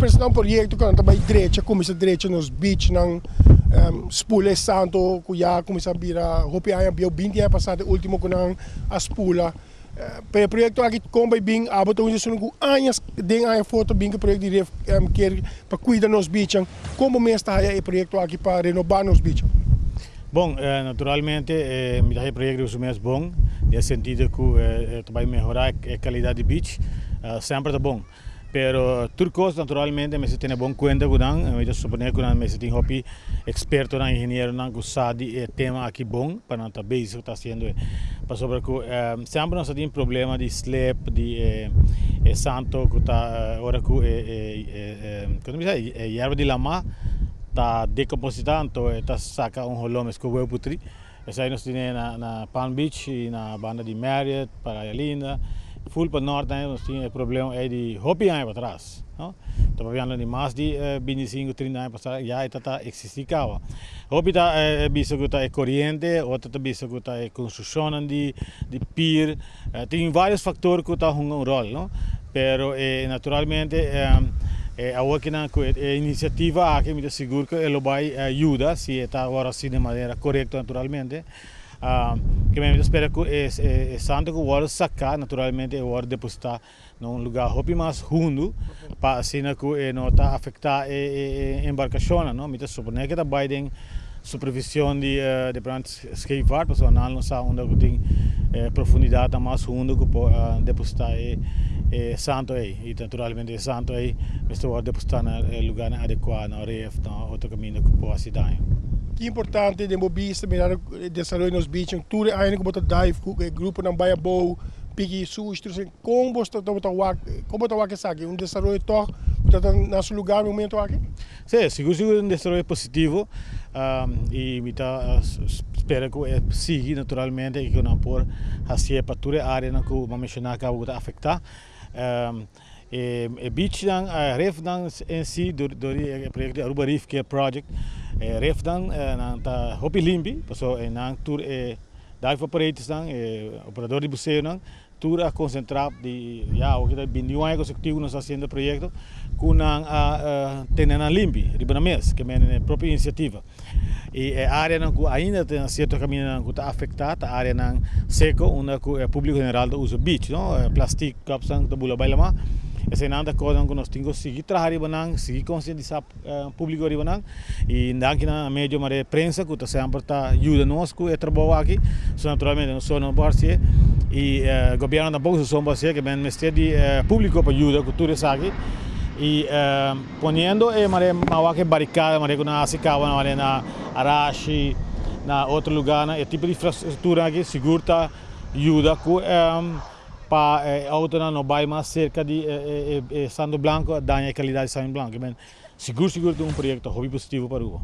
apresentar um projeto que também direita, começa direita nos beach, não um, spule santo, que já começa a virar, roupa aí, bio 20 anos passado, último que não a spula. Para o projeto aqui como bem, a botar um gestor com anos, tem a foto bem que o projeto de um, quer para cuidar nos beach, como mesmo está aí o projeto aqui para renovar nos beach? Bom, eh, naturalmente, eh, o projeto é bom, no sentido que eh, vai melhorar a qualidade do beach, eh, sempre é bom. Pero turcos naturalmente me se tiene bom cuenta kudan, me just supone kudan me se tiene hopi experto na engenheiro na kusadi e tema aqui bom para tá base que tá sendo para sobre que eh, sempre nós tem problema de slip de eh, eh, santo que tá ora que eh, eh, como me diz é erva de lama tá decompositando e tá saca um rolome com o putri. Essa aí nós temos na, na Palm Beach e banda de Marriott, Praia Linda full para norte né, nós tínhamos problema é de hopi para trás não estava vendo de mais de uh, 25 30 anos para trás já está existindo hopi é visto que está é corrente outro está visto que está é construção de de pier tem vários fatores que estão um rol não pero eh, naturalmente eh, eh, a outra eh, iniciativa aqui me seguro que ele vai ajudar se está agora assim de maneira correta naturalmente Uh, que me espera que é, é, é santo que o sacar naturalmente o ar depositar num lugar hopi mais fundo para assim que não está afetar a, a, a embarcação não me supõe que está Biden supervisão de uh, de prantos skifar personal não sabe onde tem uh, profundidade mais fundo que uh, depositar e, e santo aí e naturalmente santo aí mas estou depositar no lugar adequado na ref na outro caminho que pode se dar importante de mobista mirar desenvolver nos beach tudo aí que botar dive grupo não vai bom pique su instrução como você está botar como botar que sabe um desenvolvimento toch está nosso lugar no momento aqui sim seguro seguro um desenvolvimento positivo um, e me tá espero que é siga naturalmente e que não por assim para toda a área que vamos mencionar que vai afetar um, e, beach uh, ref em si do do projeto Aruba Reef Care Project ref dan uh, na ta hopi limpi paso e nang tour e dive operators dan e operador de buceo dan tour a concentrar de ja o kita bindiu ai consecutivo nos fazendo projeto com nang a tenena limpi ribana mes que é a própria iniciativa. E a área não ainda tem certo caminho não está afetada a área não seco onde o público general usa beach não plástico capsang da bula bailama essa nada coisa que nós temos que seguir trabalhar banang seguir conscientizar uh, público ali banang e daqui na média maré prensa que está sempre está ajuda nós que é trabalho aqui so naturalmente não só não pode e uh, governo também só pode ser que bem mestre de uh, público para ajuda que tudo isso aqui e uh, ponendo e maré mawa que barricada maré que na Asikawa maré na Arashi na outro lugar na é tipo de infraestrutura aqui segura ajuda que um, para eh, vai mais cerca de eh, eh, Sando Blanco, danha a qualidade de Sando Blanco. Seguro, seguro, tem um projeto hobby positivo para o